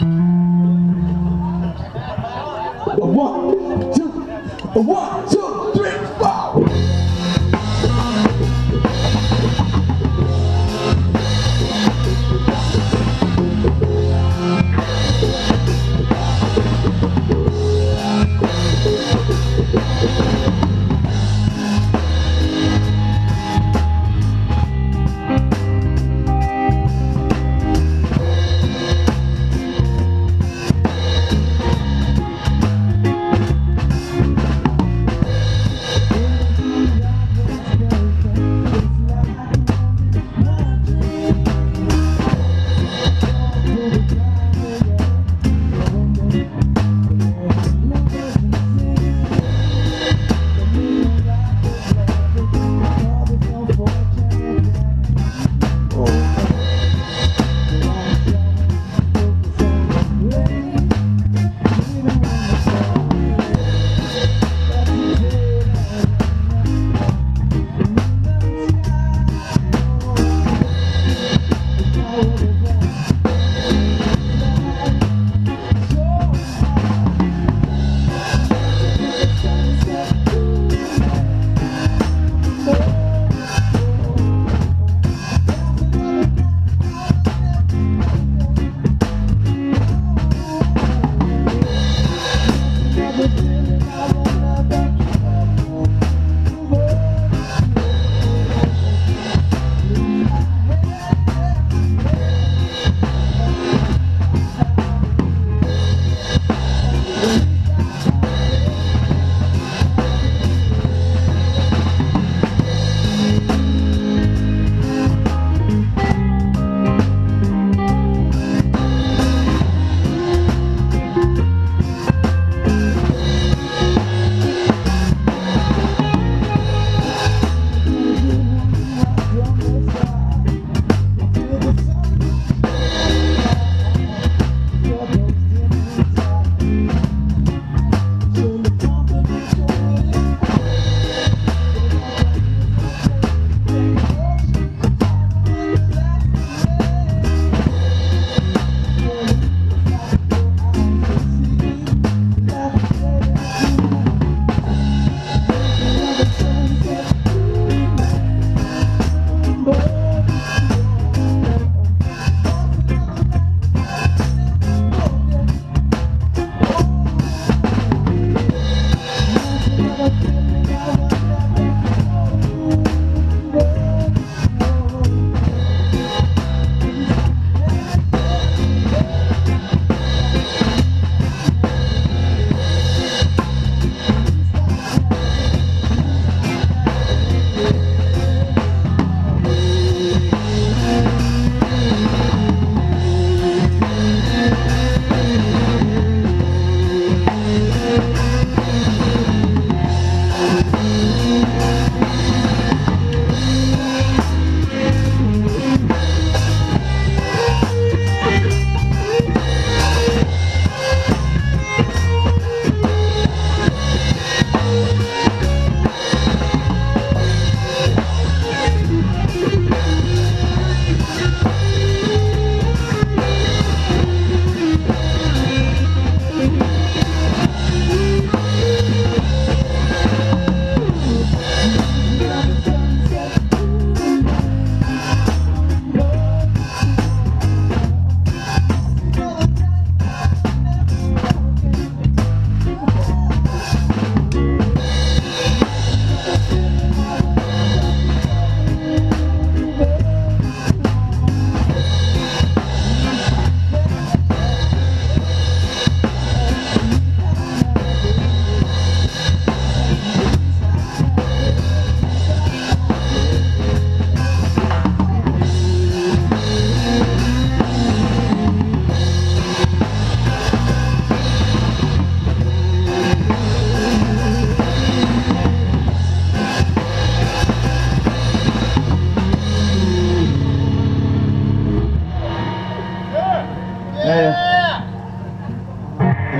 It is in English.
A one, two, a one, two.